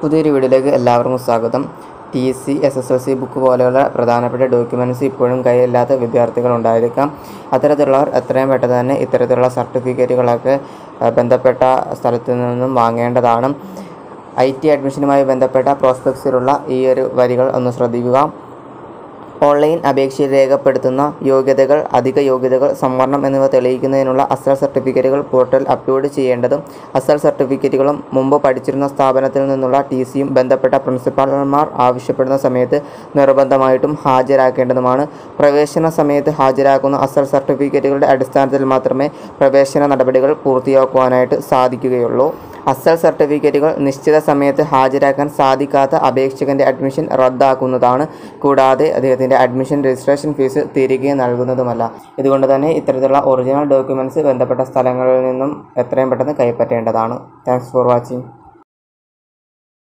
പുതിയൊരു വീഡിയോയിലേക്ക് എല്ലാവർക്കും സ്വാഗതം. T C S S L C book പോലെയുള്ള പ്രധാനപ്പെട്ട ഡോക്യുമെന്റ്സ് ഇപ്പോഴും കയ്യിലില്ലാത്ത വിദ്യാർത്ഥികൾ ഉണ്ടായിരിക്കാം. അത്തരത്തിലുള്ളവർ എത്രയും പെട്ടെന്ന് തന്നെ ഇത്തരത്തിലുള്ള സർട്ടിഫിക്കറ്റുകളൊക്കെ ബന്ധപ്പെട്ട സ്ഥലത്തു നിന്നും വാങ്ങേണ്ടതാണ്. ഐ ടി അഡ്മിഷനുമായി ബന്ധപ്പെട്ട പ്രോസ്പെക്ട്സിലുള്ള ഈ ഒരു വരികൾ ഒന്ന് ശ്രദ്ധിക്കുക. ഓൺലൈൻ അപേക്ഷയിൽ രേഖപ്പെടുത്തുന്ന യോഗ്യതകൾ അധിക യോഗ്യതകൾ സംവരണം എന്നിവ തെളിയിക്കുന്നതിനുള്ള അസൽ സർട്ടിഫിക്കറ്റുകൾ പോർട്ടൽ അപ്ലോഡ് ചെയ്യേണ്ടതും അസൽ സർട്ടിഫിക്കറ്റുകളും മുമ്പ് പഠിച്ചിരുന്ന സ്ഥാപനത്തിൽ നിന്നുള്ള ടി സിയും ബന്ധപ്പെട്ട പ്രിൻസിപ്പാൾമാർ ആവശ്യപ്പെടുന്ന സമയത്ത് നിർബന്ധമായിട്ടും ഹാജരാക്കേണ്ടതുമാണ്. പ്രവേശന സമയത്ത് ഹാജരാക്കുന്ന അസൽ സർട്ടിഫിക്കറ്റുകളുടെ അടിസ്ഥാനത്തിൽ മാത്രമേ പ്രവേശന നടപടികൾ പൂർത്തിയാക്കുവാനായിട്ട് സാധിക്കുകയുള്ളൂ. അസൽ സർട്ടിഫിക്കറ്റുകൾ നിശ്ചിത സമയത്ത് ഹാജരാക്കാൻ സാധിക്കാത്ത അപേക്ഷകന്റെ അഡ്മിഷൻ റദ്ദാക്കുന്നതാണ്. കൂടാതെ അദ്ദേഹത്തിന്റെ അഡ്മിഷൻ രജിസ്ട്രേഷൻ ഫീസ് തിരികെ നൽകുന്നതുമല്ല. ഇതുകൊണ്ട് തന്നെ ഇത്തരത്തിലുള്ള ഒറിജിനൽ ഡോക്യുമെന്റ്സ് ബന്ധപ്പെട്ട സ്ഥലങ്ങളിൽ നിന്നും എത്രയും പെട്ടെന്ന് കൈപ്പറ്റേണ്ടതാണ്. Thanks for watching